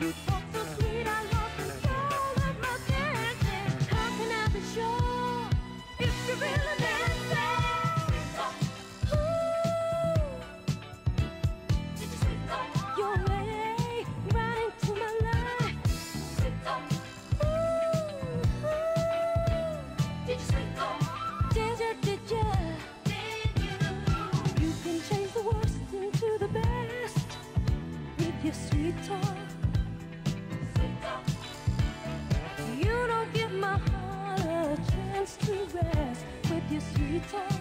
Dude. 就随走。